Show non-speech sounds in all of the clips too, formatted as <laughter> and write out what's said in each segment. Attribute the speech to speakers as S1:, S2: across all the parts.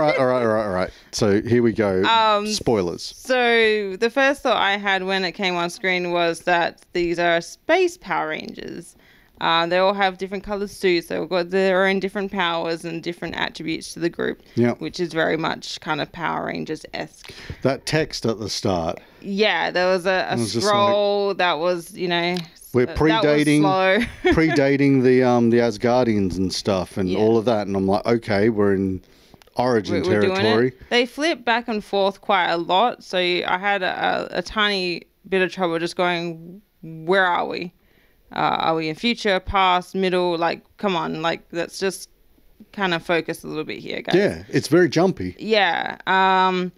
S1: right, all right, all right, all right. So here we go.
S2: Um,
S1: Spoilers.
S2: So the first thought I had when it came on screen was that these are space Power Rangers. Uh, they all have different colored suits. They've got their own different powers and different attributes to the group,
S1: Yeah.
S2: which is very much kind of Power Rangers esque.
S1: That text at the start.
S2: Yeah, there was a, a
S1: was
S2: scroll that was, you know,
S1: We're predating <laughs> predating the um the Asgardians and stuff and
S2: Yeah.
S1: all of that and I'm like, okay, we're in origin
S2: we're,
S1: territory.
S2: it. They flip back and forth quite a lot, so I had a, a tiny bit of trouble just going, where are we? Uh, are we in future, past, middle? Like, come on, like let's just kind of focus a little bit here, guys.
S1: Yeah, it's very jumpy.
S2: Yeah. Um,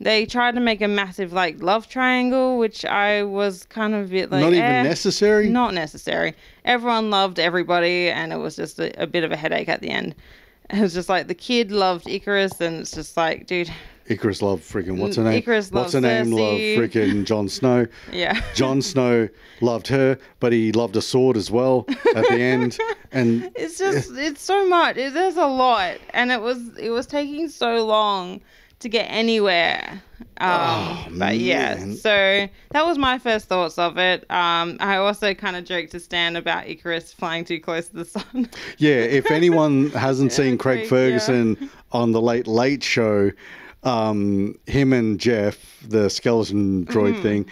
S2: they tried to make a massive like love triangle, which I was kind of a bit like
S1: Not even
S2: eh,
S1: necessary.
S2: Not necessary. Everyone loved everybody, and it was just a, a bit of a headache at the end. It was just like the kid loved Ikaris, and it's just like, dude,
S1: Ikaris loved freaking what's her mm, name?
S2: Ikaris
S1: what's her name? Loved
S2: Sersi.
S1: freaking Jon Snow. <laughs>
S2: yeah.
S1: Jon Snow loved her, but he loved a sword as well at the end. <laughs> And
S2: It's just it's so much. It, there's a lot, and it was it was taking so long to get anywhere. Um,
S1: Oh,
S2: but yeah,
S1: man.
S2: so that was my first thoughts of it. Um, I also kind of joked to Stan about Icarus flying too close to the sun. <laughs>
S1: yeah, if anyone hasn't <laughs> seen Craig
S2: Craig,
S1: Ferguson on the Late Late Show, um, him and Jeff, the skeleton droid
S2: Mm-hmm.
S1: thing.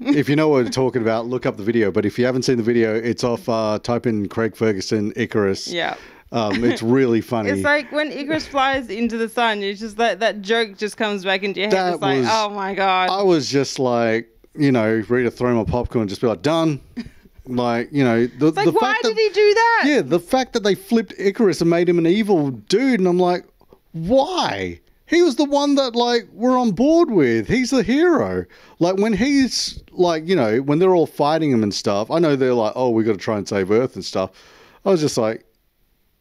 S1: If you know what we're talking about, look up the video. But if you haven't seen the video, it's off. Uh, type in Craig Ferguson Icarus.
S2: yeah.
S1: Um, it's really <laughs> funny.
S2: It's like when Icarus flies into the sun, it's just like that joke just comes back into your head.
S1: That
S2: it's like, oh my god.
S1: I was just like, you know, ready to throw my popcorn and just be like, done. <laughs> like, you know, the,
S2: it's like,
S1: the
S2: why
S1: fact
S2: did
S1: that,
S2: he do that?
S1: Yeah, the fact that they flipped Ikaris and made him an evil dude, and I'm like, why? He was the one that like we're on board with. He's the hero. Like when he's like, you know, when they're all fighting him and stuff. I know they're like, oh, we got to try and save Earth and stuff. I was just like,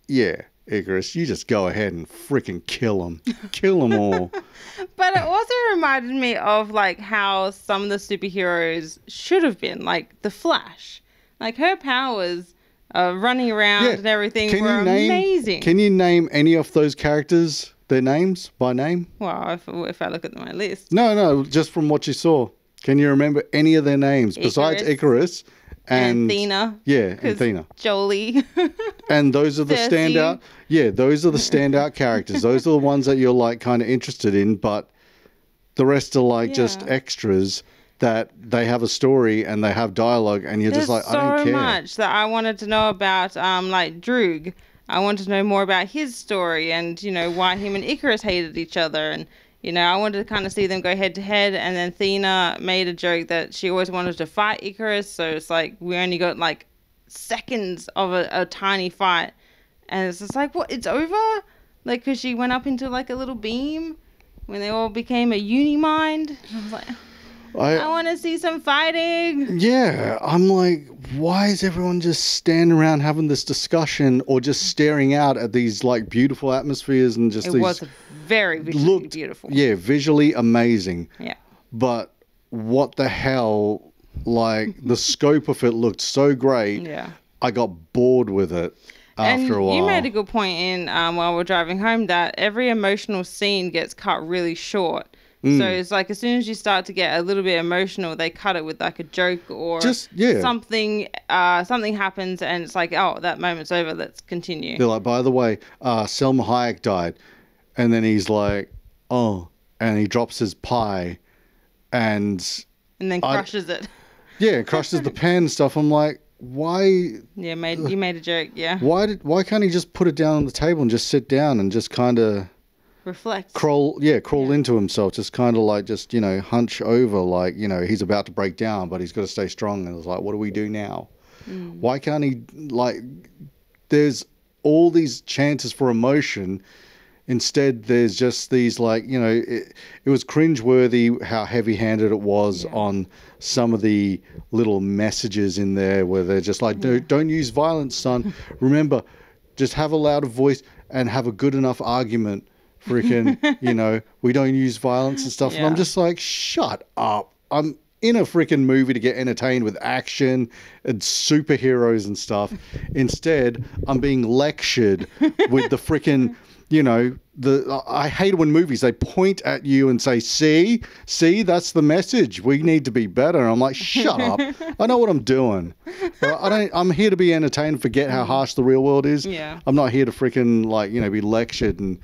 S1: yeah, Ikaris, you just go ahead and freaking kill them, kill them all. <laughs>
S2: But it also reminded me of like how some of the superheroes should have been, like the Flash. Like her powers, uh, running around and everything were amazing.
S1: Can you name any of those characters? Their names by name?
S2: well, if, if I look at my list,
S1: No, no, just from what you saw. Can you remember any of their names besides Ikaris and,
S2: and, Athena,
S1: Yeah, Athena.
S2: Jolie. <laughs>
S1: And those are the
S2: Sersi.
S1: standout. Yeah, those are the standout <laughs> characters. Those are the ones that you're like kind of interested in, but the rest are like just extras that they have a story and they have dialogue, and you're
S2: There's
S1: just like,
S2: so
S1: I don't care.
S2: So much that I wanted to know about, um, like Druig. I wanted to know more about his story and you know why him and Ikaris hated each other, and you know I wanted to kind of see them go head to head. And then Thena made a joke that she always wanted to fight Ikaris, so it's like we only got like seconds of a, a tiny fight, and it's just like what? It's over? Like because she went up into like a little beam when they all became a uni mind. <laughs> I was like, I want to see some fighting.
S1: Yeah, I'm like, why is everyone just standing around having this discussion or just staring out at these like beautiful atmospheres and just
S2: It
S1: these
S2: was very visually
S1: looked
S2: beautiful.
S1: Yeah, visually amazing.
S2: Yeah.
S1: But what the hell? Like the <laughs> scope of it looked so great.
S2: Yeah.
S1: I got bored with it after
S2: and
S1: a while.
S2: you made a good point in um, while we're driving home that every emotional scene gets cut really short.
S1: Mm.
S2: So it's like as soon as you start to get a little bit emotional, they cut it with like a joke or
S1: Just- yeah.
S2: something. Uh, something happens and it's like, oh, that moment's over. Let's continue.
S1: They're like, by the way, uh, Salma Hayek died, and then he's like, oh, and he drops his pie, and
S2: and then
S1: I-
S2: crushes it.
S1: Yeah, crushes the pan and stuff. I'm like, why?
S2: Yeah, made you made a joke. Yeah,
S1: Why did? Why can't he just put it down on the table and just sit down and just kind of
S2: reflect.
S1: crawl? Yeah, crawl
S2: Yeah.
S1: into himself, just kind of like just you know hunch over, like you know he's about to break down, but he's got to stay strong. And it's like, what do we do now?
S2: Mm.
S1: Why can't he like? There's all these chances for emotion. Instead, there's just these like you know it, it was cringeworthy how heavy-handed it was
S2: Yeah.
S1: on some of the little messages in there where they're just like, "No, don't use violence, son. <laughs> Remember, just have a louder voice and have a good enough argument. Freaking, <laughs> you know, we don't use violence and stuff." And I'm just like, "Shut up! I'm in a freaking movie to get entertained with action and superheroes and stuff. Instead, I'm being lectured with the freaking, <laughs> you know, the I hate when movies they point at you and say, "See, see, that's the message. We need to be better." And I'm like, "Shut up! <laughs> I know what I'm doing. I don't. I'm here to be entertained. Forget how mm. harsh the real world is.
S2: Yeah.
S1: I'm not here to freaking like you know be lectured and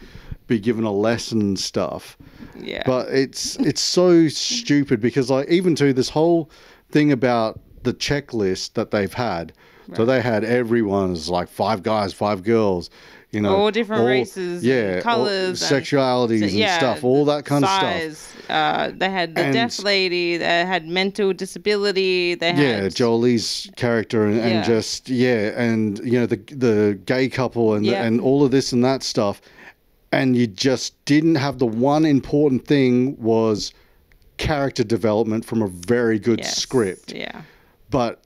S1: be given a lesson and stuff.
S2: Yeah.
S1: But it's it's so stupid because like even to this whole thing about the checklist that they've had. So they had everyone's like five guys, five girls, you know,
S2: All different races
S1: yeah,
S2: colours and-
S1: sexualities, and
S2: yeah,
S1: stuff, all that kind of stuff.
S2: size. Uh, they had the
S1: And-
S2: deaf lady. They had mental disability. They had
S1: Yeah, Jolie's character and, and just yeah, and you know the the gay couple and
S2: Yeah.
S1: and all of this and that stuff, and you just didn't have the one important thing was character development from a very good
S2: Yes,
S1: script.
S2: Yeah.
S1: But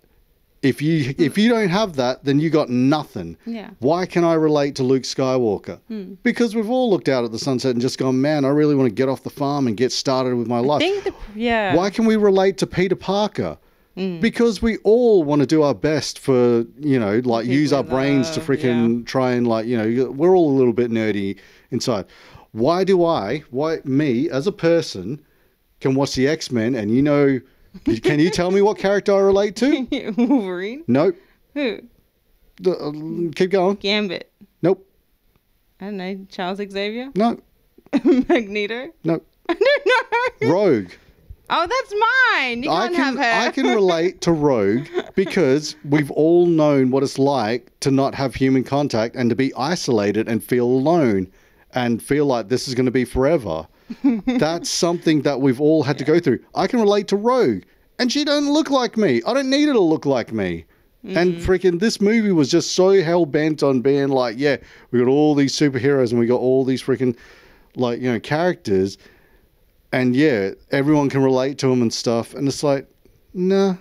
S1: if you if you don't have that, then you got nothing.
S2: Yeah.
S1: Why can I relate to Luke Skywalker?
S2: Hmm.
S1: Because we've all looked out at the sunset and just gone, man, I really want to get off the farm and get started with my life.
S2: the yeah.
S1: Why can we relate to Peter Parker?
S2: Hmm.
S1: Because we all want to do our best for, you know, like
S2: People
S1: use our brains to freaking try and like, you know, we're all a little bit nerdy inside. Why do I, why me as a person can watch the X-Men and you know, can you tell me what character I relate to? <laughs>
S2: Wolverine.
S1: Nope.
S2: Who?
S1: The- uh, keep going.
S2: Gambit.
S1: Nope.
S2: I don't know. Charles Xavier.
S1: No. <laughs>
S2: Magneto.
S1: No. <laughs>
S2: I don't know.
S1: Rogue.
S2: Oh, that's mine. You
S1: I
S2: can't
S1: can
S2: have her.
S1: I can relate to Rogue because we've all known what it's like to not have human contact and to be isolated and feel alone and feel like this is going to be forever. <laughs> That's something that we've all had to go through. I can relate to Rogue and she don't look like me. I don't need her to look like me. And mm. freaking this movie was just so hell bent on being like, yeah, we got all these superheroes and we got all these freaking like, you know, characters and yeah, everyone can relate to them and stuff. And it's like, nah,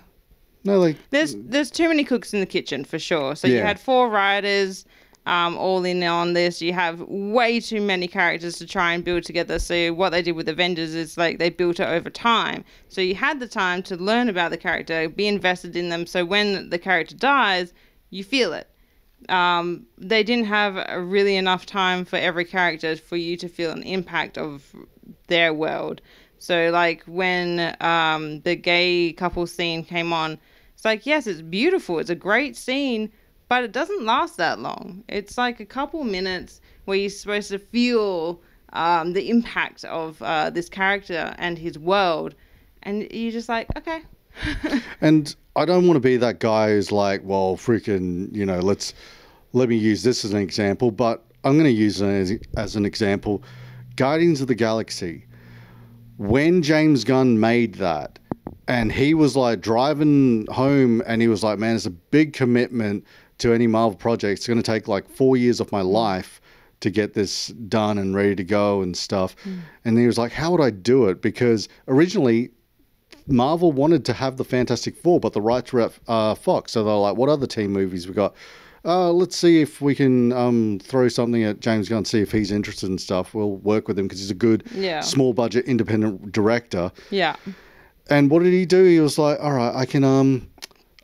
S1: no, like,
S2: There's there's too many cooks in the kitchen for sure. So you had four writers um, all in on this. You have way too many characters to try and build together. So what they did with Avengers is like they built it over time. So you had the time to learn about the character, be invested in them. So when the character dies, you feel it. Um, they didn't have really enough time for every character for you to feel an impact of their world. So like when um, the gay couple scene came on, it's like yes, it's beautiful. It's a great scene, but it doesn't last that long. It's like a couple minutes where you're supposed to feel um, the impact of uh, this character and his world, and you're just like okay. <laughs>
S1: and I don't want to be that guy who's like, well, freaking, you know, let's let me use this as an example, but I'm going to use it as, as an example. Guardians of the Galaxy. When James Gunn made that, and he was like driving home, and he was like, man, it's a big commitment to any Marvel project. It's going to take like four years of my life to get this done and ready to go and stuff. And he was like, how would I do it? Because originally Marvel wanted to have the Fantastic Four, but the rights were at uh, Fox. So they're like, what other team movies we got? Uh, let's see if we can um, throw something at James Gunn, see if he's interested in stuff. We'll work with him because he's a good,
S2: Yeah.
S1: small budget, independent director.
S2: Yeah.
S1: And what did he do? He was like, all right, I can um,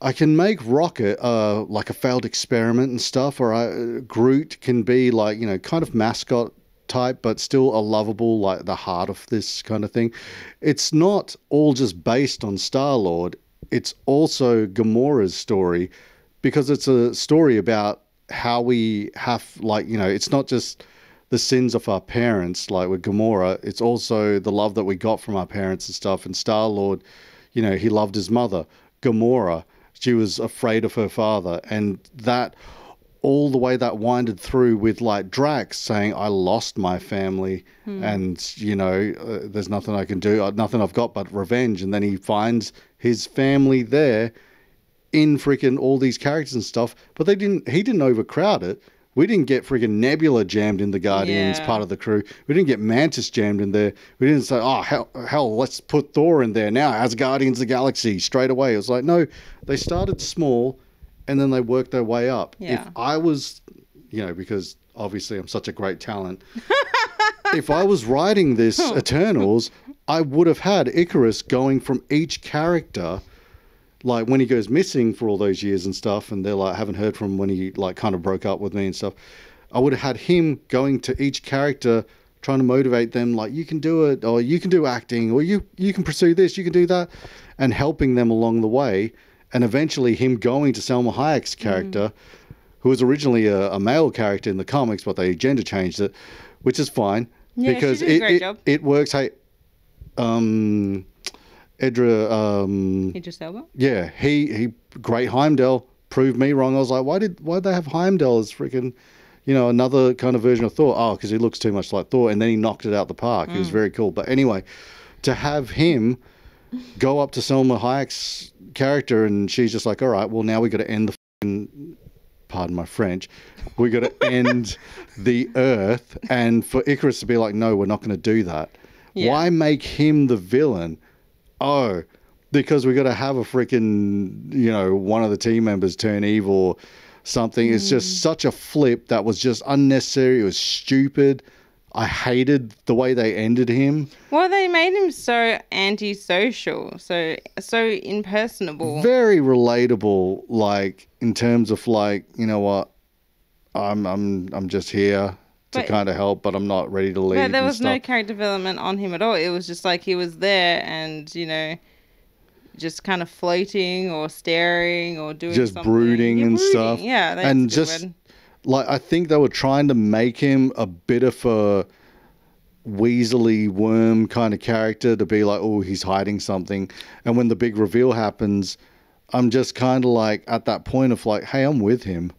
S1: I can make Rocket uh like a failed experiment and stuff, or I, Groot can be like you know kind of mascot type, but still a lovable like the heart of this kind of thing. It's not all just based on Star Lord. It's also Gamora's story because it's a story about how we have like you know it's not just the sins of our parents like with Gamora it's also the love that we got from our parents and stuff. And Star Lord you know he loved his mother Gamora she was afraid of her father. And that all the way that winded through with like Drax saying I lost my family. And you know uh, there's nothing I can do uh, nothing I've got but revenge. And then he finds his family there in freaking all these characters and stuff, but they didn't. He didn't overcrowd it. We didn't get freaking Nebula jammed in the Guardians
S2: Yeah.
S1: part of the crew. We didn't get Mantis jammed in there. We didn't say, oh hell, hell, let's put Thor in there now as Guardians of the Galaxy straight away. It was like no, they started small, and then they worked their way up.
S2: Yeah.
S1: If I was, you know, because obviously I'm such a great talent. <laughs> if I was writing this <laughs> Eternals, I would have had Ikaris going from each character like when he goes missing for all those years and stuff, and they're like haven't heard from him when he like kind of broke up with me and stuff. I would have had him going to each character trying to motivate them like you can do it or you can do acting or you you can pursue this you can do that and helping them along the way and eventually him going to Salma Hayek's character who was originally a, a male character in the comics but they gender changed it which is fine
S2: Yeah,
S1: because it,
S2: great
S1: it,
S2: job.
S1: it works hey um Edra um
S2: Idris Elba.
S1: yeah, he he great Heimdall proved me wrong. I was like, why did why did they have Heimdall as freaking, you know, another kind of version of Thor? Oh, because he looks too much like Thor, and then he knocked it out the park. He was very cool. But anyway, to have him go up to Salma Hayek's character, and she's just like, all right, well now we got to end the. Fucking, Pardon my French. We got to <laughs> end the Earth, and for Ikaris to be like, no, we're not going to do that.
S2: Yeah.
S1: Why make him the villain? Oh, because we got to have a freaking, you know, one of the team members turn evil or something. It's
S2: Mm.
S1: just such a flip that was just unnecessary. It was stupid. I hated the way they ended him.
S2: Well, they made him so antisocial, so so impersonable.
S1: Very relatable, like in terms of like, you know what, I'm I'm I'm just here to kind of help, but I'm not ready to leave.
S2: But there was no character development on him at all. It was just like he was there and, you know, just kind of floating or staring or doing
S1: Just
S2: something.
S1: brooding and
S2: brooding.
S1: stuff.
S2: Yeah, that's
S1: And just-
S2: word.
S1: like I think they were trying to make him a bit of a Weasley worm kind of character to be like, oh, he's hiding something. And when the big reveal happens, I'm just kind of like at that point of like, hey, I'm with him.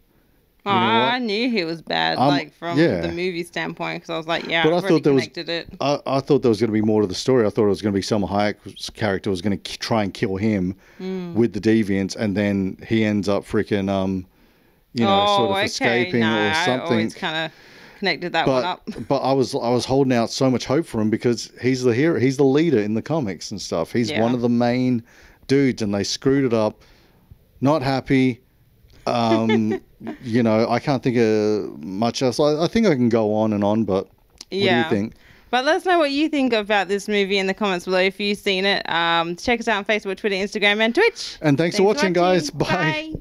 S2: Oh,
S1: know?
S2: I knew he was bad, like from
S1: yeah.
S2: the movie standpoint, because I was like, yeah,
S1: But I
S2: I've
S1: thought there was-
S2: it.
S1: I, I thought there was going to be more to the story. I thought it was going to be Salma Hayek's character was going to try and kill him
S2: Hmm.
S1: with the deviants, and then he ends up freaking, um, you know,
S2: oh,
S1: sort of
S2: okay.
S1: escaping
S2: no,
S1: or something.
S2: kind of connected that one up.
S1: but <laughs> but I was I was holding out so much hope for him because he's the hero, he's the leader in the comics and stuff. He's
S2: Yeah.
S1: one of the main dudes, and they screwed it up. Not happy. Um, you know, I can't think of much else. I, I think I can go on and on, but what
S2: yeah.
S1: do you think?
S2: But let us know what you think about this movie in the comments below if you've seen it. Um, check us out on Facebook, Twitter, Instagram, and Twitch.
S1: And thanks, for watching, guys. Bye.
S2: Bye.